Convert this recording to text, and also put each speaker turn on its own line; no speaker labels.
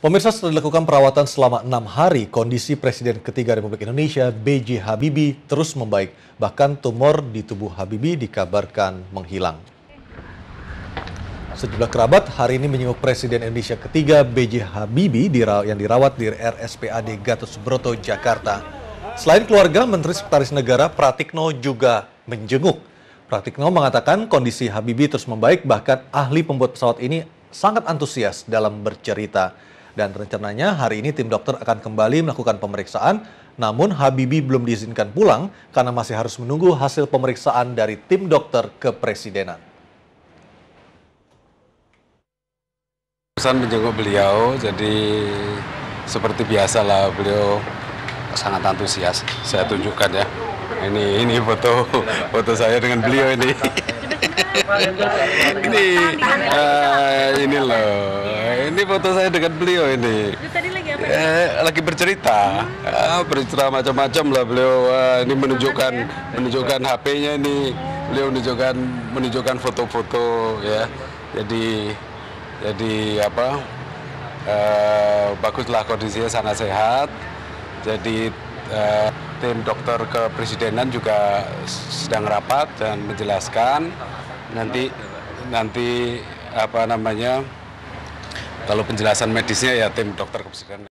Pemirsa setelah dilakukan perawatan selama enam hari, kondisi Presiden ketiga Republik Indonesia B.J. Habibie terus membaik. Bahkan tumor di tubuh Habibie dikabarkan menghilang. Sejumlah kerabat hari ini menyenguk Presiden Indonesia ketiga B.J. Habibie yang dirawat di RSPAD Gatot Subroto, Jakarta. Selain keluarga, Menteri Sekretaris Negara Pratikno juga menjenguk. Pratikno mengatakan kondisi Habibie terus membaik, bahkan ahli pembuat pesawat ini sangat antusias dalam bercerita. Dan rencananya hari ini tim dokter akan kembali melakukan pemeriksaan, namun Habibie belum diizinkan pulang karena masih harus menunggu hasil pemeriksaan dari tim dokter kepresidenan.
Pesan menjenguk beliau, jadi seperti biasa lah beliau sangat antusias. Saya tunjukkan ya. Ini ini foto foto saya dengan beliau ini. ini uh, ini loh ini foto saya dengan beliau ini.
tadi lagi apa?
Eh, lagi bercerita, ah, bercerita macam-macam lah beliau. Ah, ini menunjukkan menunjukkan HP-nya ini, beliau menunjukkan menunjukkan foto-foto ya. Jadi jadi apa? Eh, baguslah kondisinya sangat sehat. Jadi eh, tim dokter kepresidenan juga sedang rapat dan menjelaskan nanti nanti apa namanya kalau penjelasan medisnya ya tim dokter kepresidenan